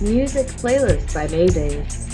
Music playlist by Mayday.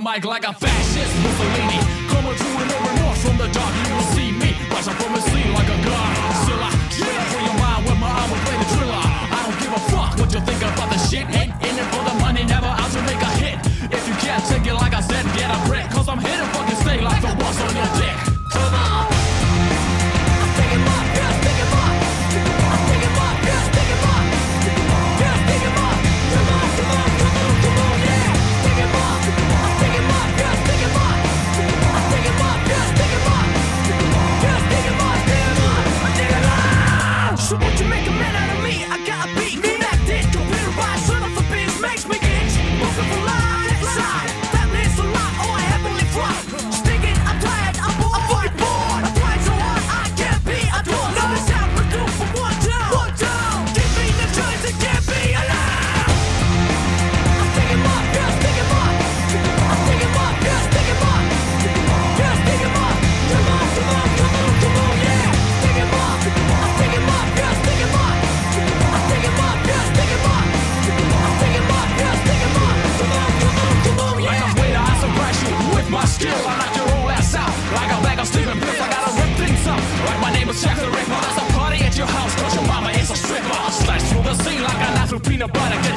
Mic like a fascist knife through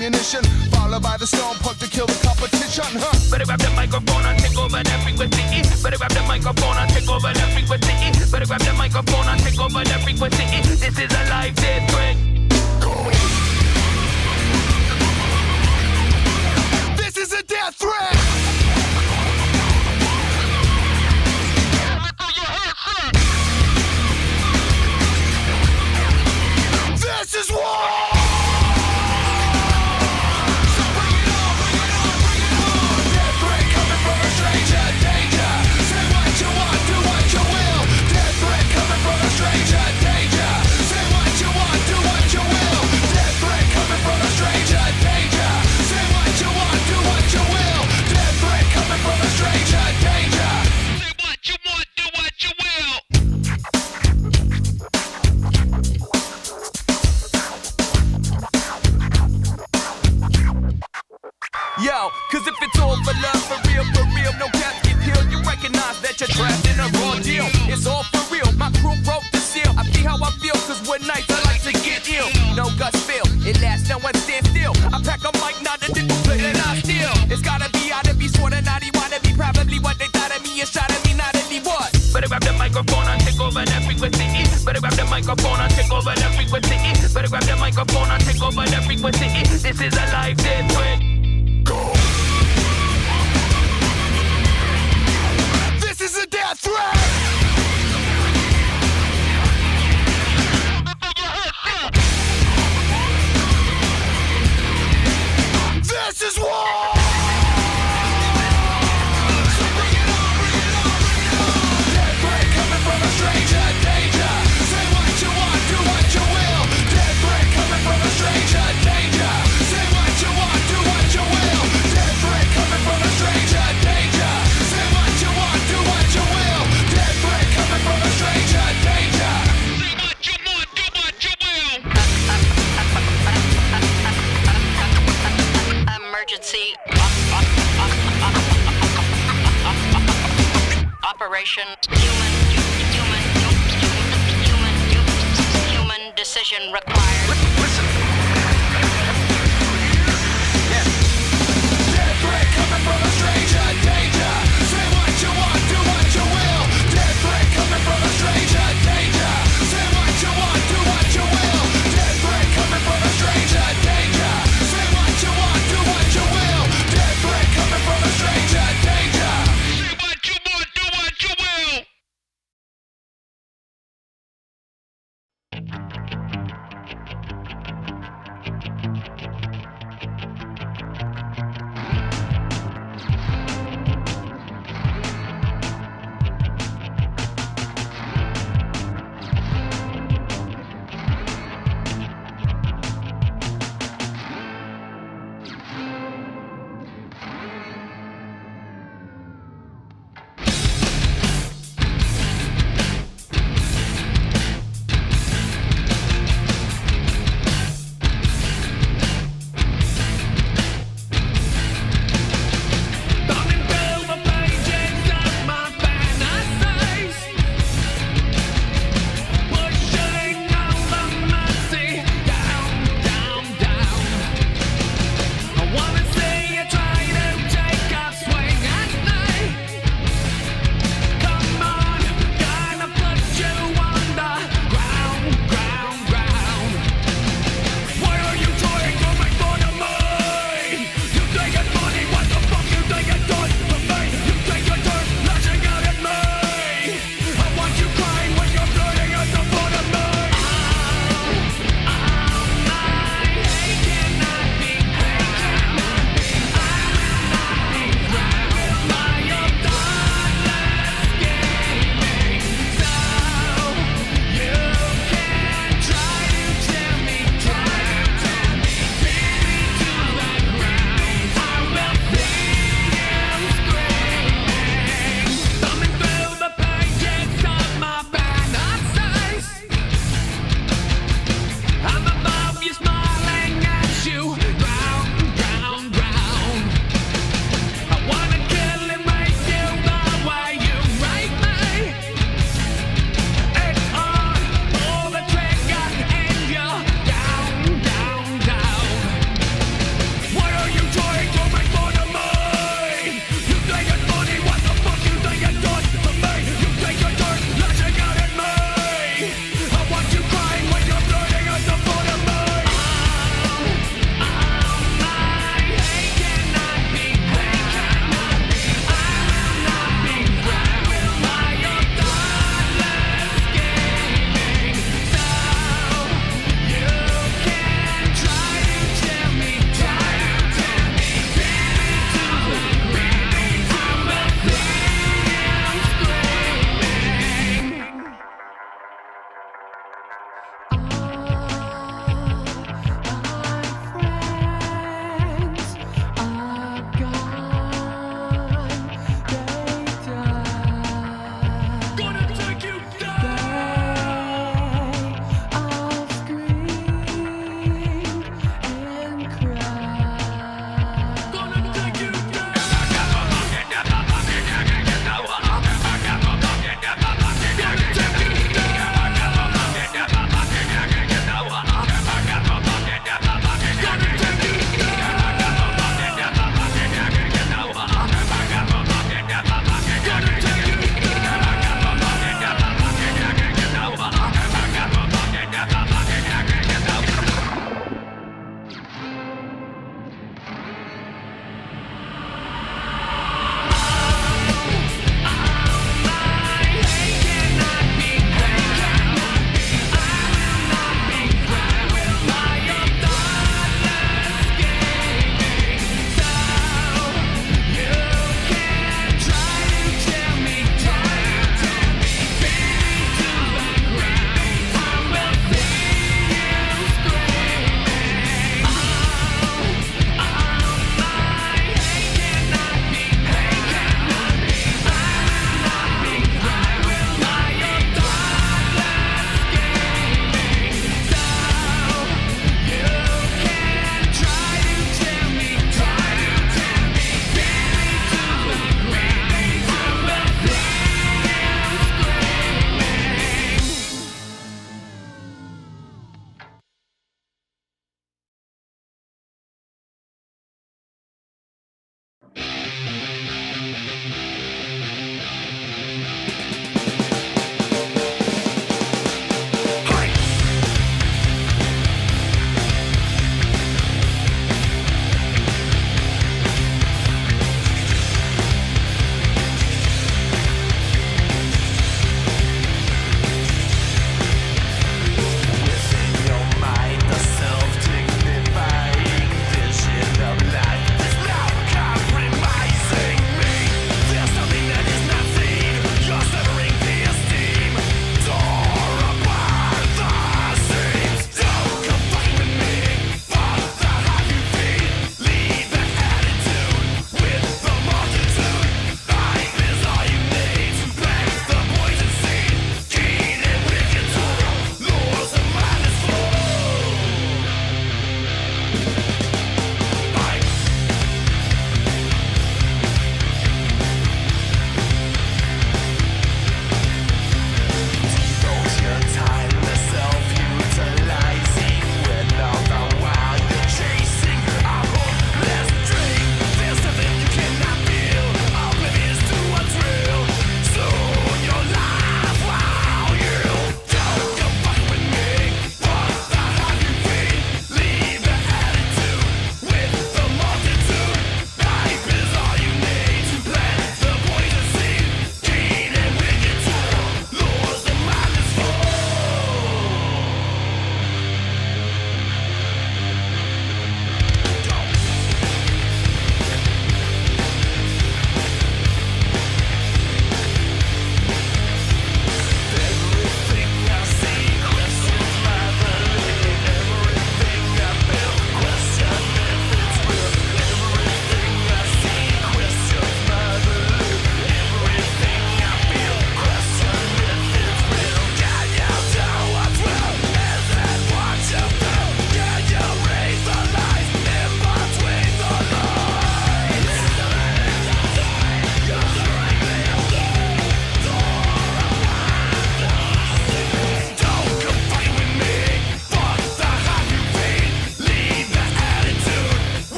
ammunition. Followed by the to kill the competition, huh? Better grab the microphone and take over frequency. Better grab the microphone and take over frequency. Better grab the microphone and take over frequency. This is a life death threat. This is a death threat! This is war!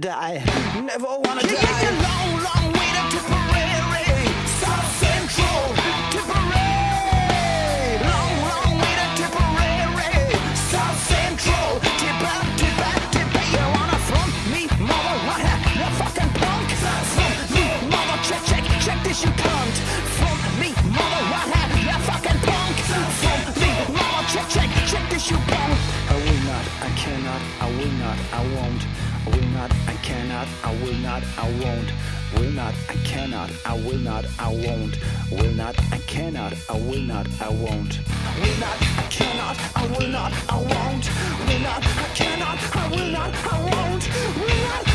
die. Never wanna die. not, I won't. Will not, I cannot, I will not, I won't. Will not, I cannot, I will not, I won't. Will not, I cannot, I will not, I won't. Will not, I cannot, I will not, I won't. Will not.